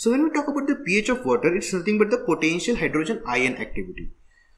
So when we talk about the pH of water, it's nothing but the potential hydrogen ion activity.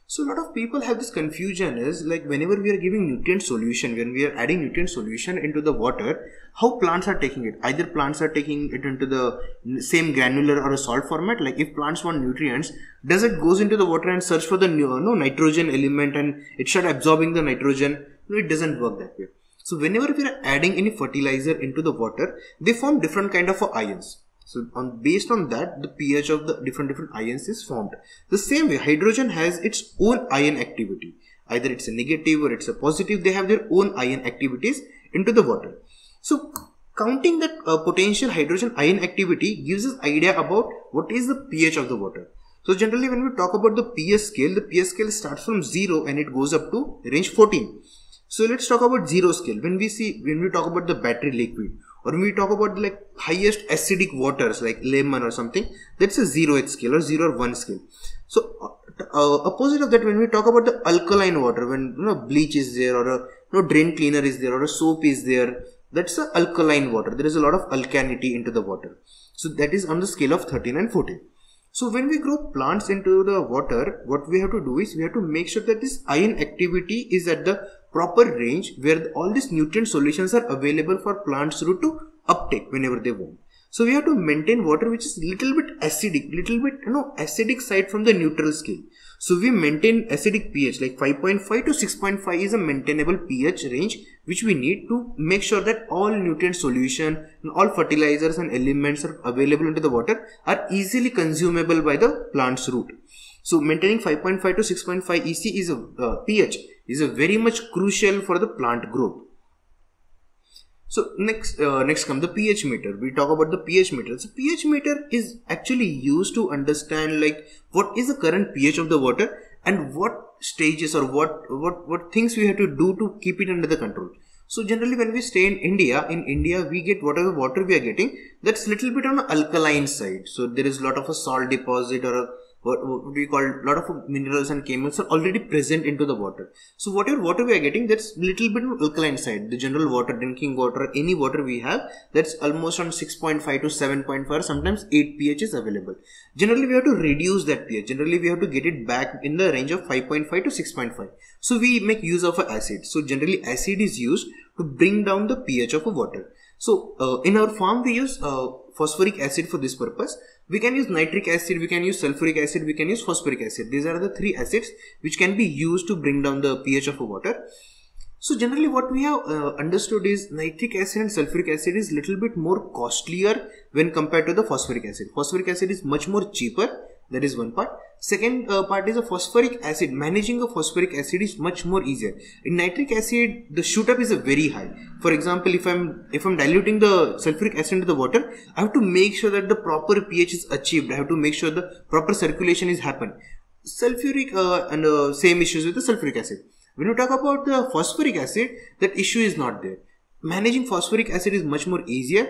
So a lot of people have this confusion is like whenever we are giving nutrient solution, when we are adding nutrient solution into the water, how plants are taking it. Either plants are taking it into the same granular or a salt format. Like if plants want nutrients, does it goes into the water and search for the uh, no, nitrogen element and it start absorbing the nitrogen? No, it doesn't work that way. So whenever we are adding any fertilizer into the water, they form different kind of ions. So on based on that, the pH of the different different ions is formed. The same way, hydrogen has its own ion activity. Either it's a negative or it's a positive. They have their own ion activities into the water. So counting that uh, potential hydrogen ion activity gives us idea about what is the pH of the water. So generally when we talk about the pH scale, the pH scale starts from 0 and it goes up to range 14. So let's talk about zero scale. When we see, when we talk about the battery liquid or when we talk about like highest acidic waters like lemon or something, that's a zero H scale or zero or one scale. So uh, uh, opposite of that, when we talk about the alkaline water, when you know bleach is there or a you know, drain cleaner is there or a soap is there, that's a alkaline water. There is a lot of alkalinity into the water. So that is on the scale of 13 and 14. So when we grow plants into the water, what we have to do is we have to make sure that this ion activity is at the proper range where all these nutrient solutions are available for plants root to uptake whenever they want. So we have to maintain water which is little bit acidic, little bit you know acidic side from the neutral scale. So we maintain acidic pH like 5.5 to 6.5 is a maintainable pH range which we need to make sure that all nutrient solution and all fertilizers and elements are available into the water are easily consumable by the plant's root. So maintaining 5.5 to 6.5 EC is a uh, pH is a very much crucial for the plant growth. So next, uh, next come the pH meter. We talk about the pH meter. So pH meter is actually used to understand like what is the current pH of the water and what stages or what what what things we have to do to keep it under the control. So generally when we stay in India, in India we get whatever water we are getting that's little bit on alkaline side. So there is a lot of a salt deposit or a what, we call a lot of minerals and chemicals are already present into the water. So whatever water we are getting, that's little bit alkaline side. The general water, drinking water, any water we have, that's almost on 6.5 to 7.5, sometimes 8 pH is available. Generally, we have to reduce that pH. Generally, we have to get it back in the range of 5.5 to 6.5. So we make use of acid. So generally, acid is used to bring down the pH of a water. So uh, in our farm, we use uh, phosphoric acid for this purpose. We can use nitric acid we can use sulfuric acid we can use phosphoric acid. These are the three acids which can be used to bring down the ph of a water. So generally what we have uh, understood is nitric acid and sulfuric acid is a little bit more costlier when compared to the phosphoric acid. Phosphoric acid is much more cheaper. That is one part. Second uh, part is a phosphoric acid. Managing a phosphoric acid is much more easier. In nitric acid the shoot up is a very high for example if i'm if i'm diluting the sulfuric acid into the water i have to make sure that the proper ph is achieved i have to make sure the proper circulation is happen sulfuric uh, and uh, same issues with the sulfuric acid when you talk about the phosphoric acid that issue is not there managing phosphoric acid is much more easier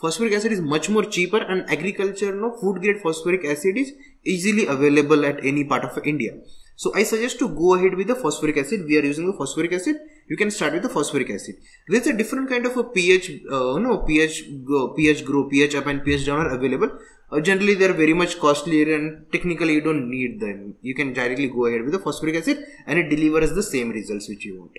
phosphoric acid is much more cheaper and agriculture no food grade phosphoric acid is easily available at any part of India. So I suggest to go ahead with the phosphoric acid. We are using the phosphoric acid. You can start with the phosphoric acid. There's a different kind of a pH, uh, no pH, go, pH grow, pH up, and pH down are available. Uh, generally, they are very much costlier and technically you don't need them. You can directly go ahead with the phosphoric acid, and it delivers the same results which you want.